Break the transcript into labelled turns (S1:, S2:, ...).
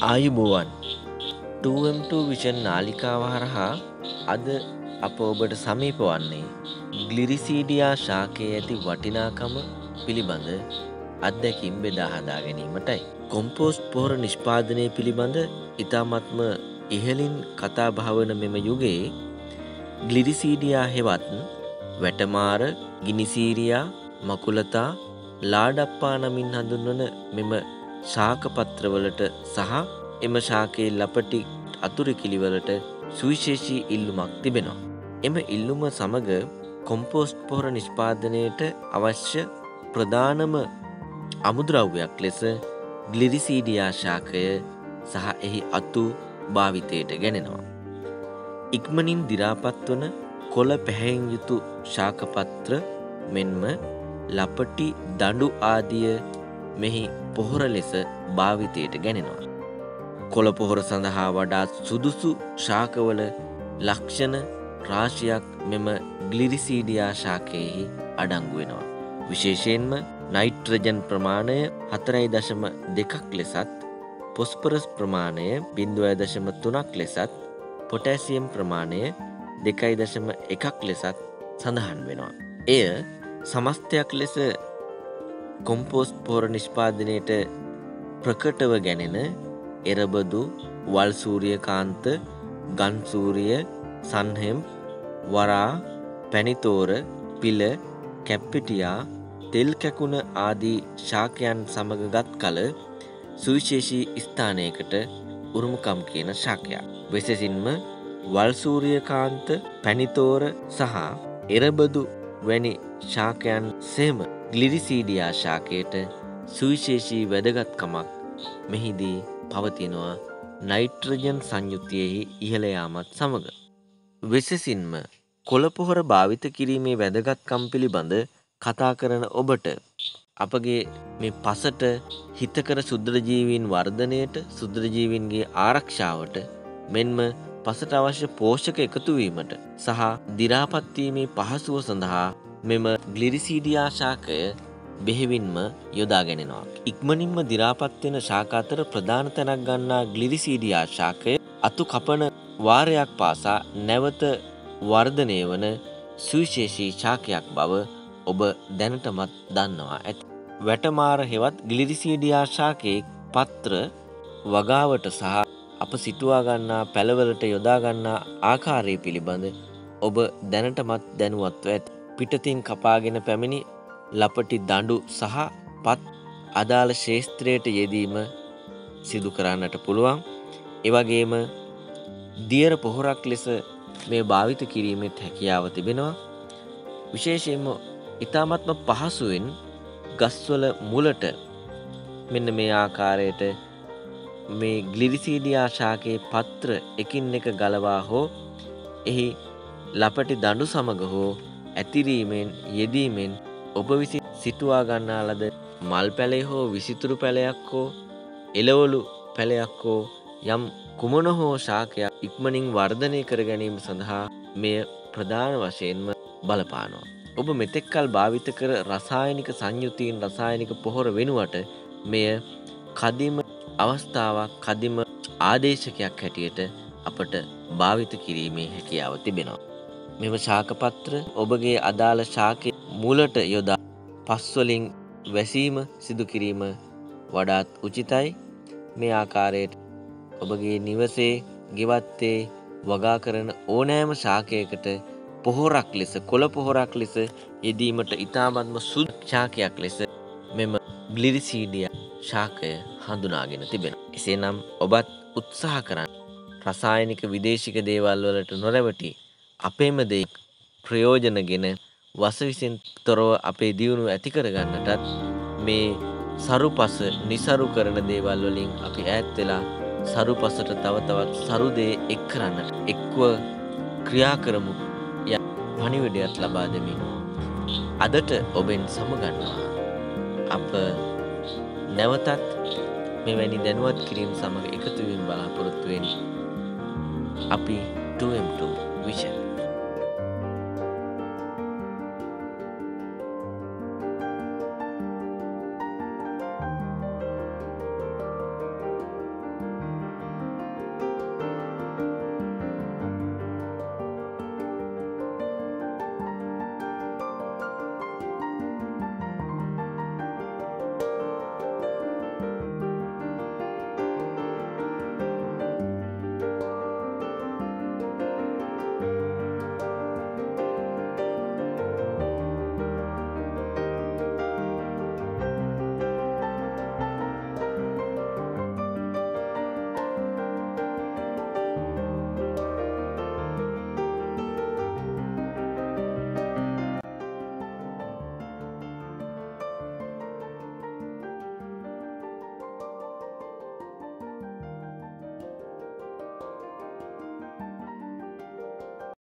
S1: ආයුබෝවන් 2M2 vision නාලිකාව හරහා අද අප ඔබට සමීප වන්නේ ග්ලිරිසීඩියා ශාකයේ ඇති වටිනාකම පිළිබඳ අත්දැකින් බෙදා හදා ගැනීමටයි. කොම්පෝස්ට් පොහොර නිෂ්පාදනය පිළිබඳ ඉතාමත්ම ඉහලින් කතා භාවන මෙම යුගයේ ග්ලිරිසීඩියා හෙවත් වැටමාර ගිනිසීරියා මකුලතා ලාඩප්පා නමින් හඳුන්වන මෙම ශාකපත්‍රවලට සහ එම ශාකයේ ලපටි අතුරකිලිවලට සුවිශේෂී ඉල්ලුමක් තිබෙනවා. එම ඉල්ලුම සමග කොම්පෝස්ට් පොහොර නිෂ්පාදනයට අවශ්‍ය ප්‍රධානම අමුද්‍රව්‍යයක් ලෙස ග්ලිරිසීඩියා ශාකය සහ එහි අතු භාවිතයට ගැනෙනවා. ඉක්මනින් දිරාපත් වන කොළ පැහැයෙන් යුතු ශාකපත්‍ර මෙන්ම ලපටි දඩු ආදිය මෙහි පොහොර ලෙස භාවිතයට ගැනෙනවා. කොළ පොහොර සඳහා වඩා සුදුසු ශාකවල ලක්ෂණ රාශියක් මෙම ග්ලිරිසීඩියා ශාකයෙහි අඩංගු වෙනවා. විශේෂයෙන්ම නයිට්‍රජන් ප්‍රමාණය හතරයි දශම දෙකක් ලෙසත් පොස්පරස් ප්‍රමාණය බින්දුවය දශම තුනක් ලෙසත් පොටෑසියම් ප්‍රමාණය දෙකයි දශම එකක් ලෙසත් සඳහන් වෙනවා. එය සමස්තයක් ලෙස කොම්පෝස්ට් පෝර නිෂ්පාදනයට ප්‍රකටව ගැනෙන එරබදු වල්සූරිය කාන්ත ගන්සූරිය සන්හෙම් වරා පැනිතෝර පිල කැප්පිටියා තෙල් කැකුණ ආදී ශාකයන් සමඟ ගත් කල සුවිශේෂී ස්ථානයකට උරුමකම් කියන ශාකයක්. වෙසසින්ම වල්සූරියකාන්ත පැනිතෝර සහ එරබදු වැනි ශාකයන් සේම ගලිරිසීඩියා ශාකයට සුවිශේෂී වැදගත්කමක් මෙහිදී පවතිනවා නයිට්‍රජන් සංයුතියෙහි ඉහළයාමත් සමඟ. වෙසසින්ම කොළපොහොර භාවිත කිරීමේ වැදගත්කම් පිළිබඳ කතා කරන ඔබට අපගේ මේ පසට හිතකර සුද්‍රජීවීන් වර්ධනයට සුද්‍රජීවින්ගේ ආරක්ෂාවට මෙන්ම පසට අවශ්‍ය පෝෂක එකතුවීමට සහ දිරාපත්වීමේ පහසුව සඳහා මෙම ගලිරිසීඩියාශාකය බෙහෙවින්ම යොදාගෙනෙනවා. ඉක්මනින්ම දිරාපත්වෙන ශාකාතර ප්‍රධාන තැනක් ගන්නා ගලිරිසීඩියා ශාකය අතු කපන වාරයක් පාසා නැවත වර්ධනය වන සුවිශේෂී ශාකයක් බව ඔබ දැනටමත් දන්නවා ඇති. වැටමාර හෙවත් ගලිරිසීඩියා ශාකයේ පත්‍ර වගාවට සහ අප සිටුවා ගන්නා පැළවලට යොදාගන්නා ආකාරය පිළිබඳ ඔබ දැනටමත් දැනුවත්ව ඇත් පිටතින් කපාගෙන පැමිණි ලපටි දඩු සහ පත් අදාළ ශේස්ත්‍රයට යෙදීම සිදු කරන්නට පුළුවන්. එවගේම දියර පොහොරක් ලෙස මේ භාවිත කිරීමෙත් හැකියාව තිබෙනවා. විශේෂයෙන්ම ඉතාමත්ම පහසුවෙන් ගස්වල මුලට මෙන්න මේ ආකාරයට මේ ග්ලිරිසීඩියා ශාකයේ පත්‍ර එකින් එක ගලවා හෝ එහි ලපටි දඩු සමග හෝ ඇතිරීමෙන් යෙදීමෙන් ඔබ විසි සිටුවා ගන්නා ලද මල් පැලේ හෝ විසිතුරු පැලයක් හෝ එලවලු පැලයක් හෝ යම් කුමන හෝ ශාකයක් ඉක්මනින් වර්ධනය කර ගැනීම සඳහා මෙය ප්‍රධාන වශයෙන්ම බලපානවා. ඔබ මෙතෙක්කල් භාවිත කර රසායනික සංයුතියෙන් රසායනික පොහොර වෙනුවට මෙය කදිම අවස්ථාවක් කදිම ආදේශකයක් හැටියට අපට භාවිත කිරීමේ හැකියාව තිබෙනවා. මෙම ශාකපත්‍ර ඔබගේ අදාළ ශාකය මුලට යොදා පස්වලින් වැසීම සිදු කිරීම වඩාත් උචිතයි මේ ආකාරයට ඔබගේ නිවසේ ගෙවත්තේ වගා කරන ඕනෑම ශාකයකට පොහොරක් ලෙස කොළ පොහොරක් ලෙස යෙදීමට ඉතාමත්ම සුද්ෂාකයක් ලෙස මෙම ග්ලිරිසීඩිය ශාකය හඳුනාගෙන තිබෙන. එසේ නම් ඔබත් උත්සාහ කරන්න රසායනික විදේශික දේවල් වලට නොරැවටි අපේම දෙයක් ප්‍රයෝජනගෙන වසවිසින් තොරව අපේ දියුණු ඇති කරගන්නටත් මේ සරුපස නිසරු කරන දේවල් වලින් අපි ඈත් වෙලා සරුපසට තව තවත් සරුදේ එක් කරන්නට එක්ව ක්‍රියා කරමු ය පණිවිඩයක් ලබා දෙමින් අදට ඔබෙන් සමගන්නවා අප නැවතත් මෙවැනි දැනුවත් කිරීම සමඟ එකතුවීම බලාපොරොත්තුවෙන් අපි 2M2 විෂන්